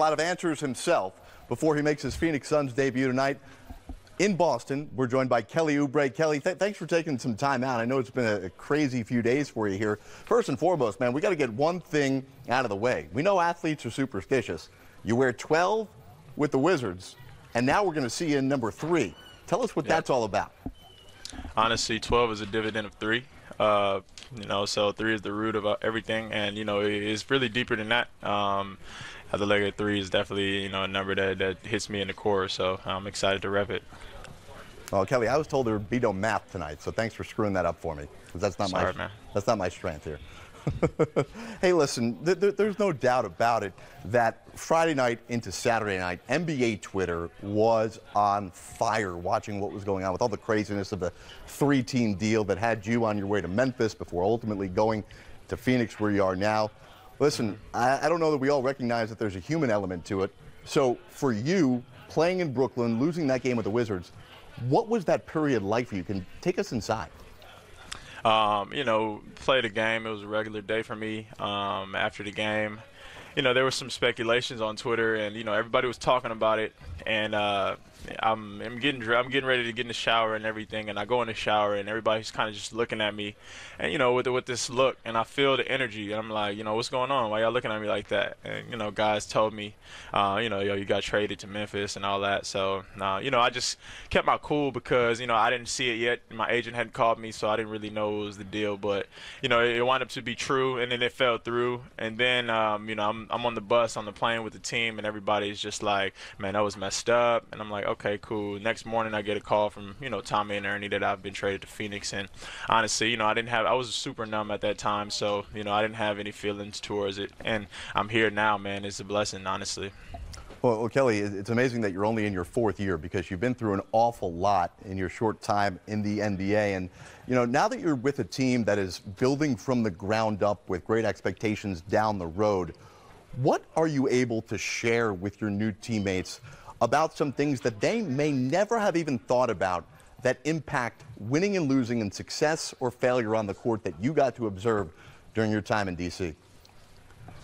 lot of answers himself before he makes his Phoenix Suns debut tonight. In Boston, we're joined by Kelly Oubre. Kelly, th thanks for taking some time out. I know it's been a, crazy few days for you here. First and foremost, man, we got to get one thing out of the way. We know athletes are superstitious. You wear 12 with the Wizards, and now we're going to see you in number three. Tell us what Yeah. that's all about. honestly, 12 is a dividend of three. Uh, you know, so three is the root of uh, everything, and you know, it's really deeper than that. Um, the leg of three is definitely you know a number that, that hits me in the core, so I'm excited to rep it. Well, Kelly, I was told there would be no math tonight, so thanks for screwing that up for me. 'cause that's not Sorry, my man. that's not my strength here. hey, listen, th- th- there's no doubt about it that Friday night into Saturday night, NBA Twitter was on fire watching what was going on with all the craziness of the three-team deal that had you on your way to Memphis before ultimately going to Phoenix, where you are now. Listen, I, I don't know that we all recognize that there's a human element to it. So for you, playing in Brooklyn, losing that game with the Wizards, what was that period like for you? Can take us inside. Um, you know, played a game. It was a regular day for me. Um, after the game, you know, there was some speculations on Twitter, and you know, everybody was talking about it. And uh, I'm, I'm getting, I'm getting ready to get in the shower and everything. And I go in the shower, and everybody's kind of just looking at me, and you know, with with this look, and I feel the energy. And I'm like, you know, what's going on? Why y'all looking at me like that? And you know, guys told me, uh, you know, yo, you got traded to Memphis and all that. So, uh, you know, I just kept my cool because you know I didn't see it yet. My agent hadn't called me, so I didn't really know what was the deal. But you know, it, it wound up to be true, and then it fell through. And then, um, you know, I'm I'm on the bus on the plane with the team, and everybody's just like, man, that was messed up. And I'm like, okay, cool. Next morning, I get a call from you know Tommy and Ernie that I've been traded to Phoenix, and honestly, you know, I didn't have I was super numb at that time, so you know, I didn't have any feelings towards it. And I'm here now, man. It's a blessing, honestly. Well, well, Kelly, it's amazing that you're only in your fourth year because you've been through an awful lot in your short time in the NBA. And, you know, now that you're with a team that is building from the ground up with great expectations down the road, what are you able to share with your new teammates about some things that they may never have even thought about that impact winning and losing and success or failure on the court that you got to observe during your time in D.C.?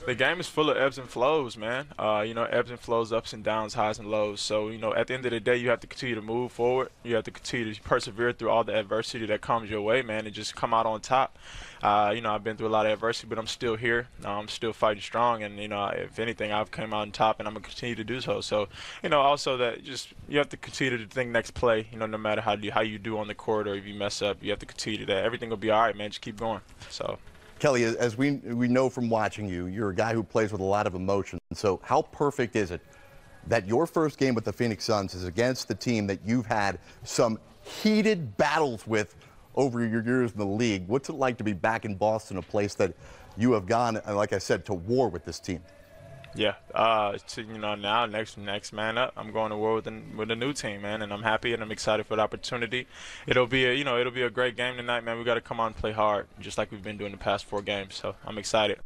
The game is full of ebbs and flows, man. Uh, you know, ebbs and flows, ups and downs, highs and lows. So, you know, at the end of the day, you have to continue to move forward. You have to continue to persevere through all the adversity that comes your way, man, and just come out on top. Uh, you know, I've been through a lot of adversity, but I'm still here. Uh, I'm still fighting strong, and you know, if anything, I've come out on top, and I'm gonna continue to do so. So, you know, also that just you have to continue to think next play. You know, no matter how you how you do on the court or if you mess up, you have to continue to that. Everything will be all right, man. Just keep going. So. Kelly, as- we, we know from watching you, you're a guy who plays with a lot of emotion. So, how perfect is it that your first game with the Phoenix Suns is against the team that you've had some heated battles with over your years in the league? What's it like to be back in Boston, a place that you have gone, like I said, to war with this team? Yeah, uh, to, you know now next next man up. I'm going to war with a, with a new team, man, and I'm happy and I'm excited for the opportunity. It'll be a you know it'll be a great game tonight, man. We got to come on and play hard, just like we've been doing the past four games. So I'm excited.